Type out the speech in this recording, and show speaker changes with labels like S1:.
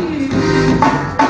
S1: Música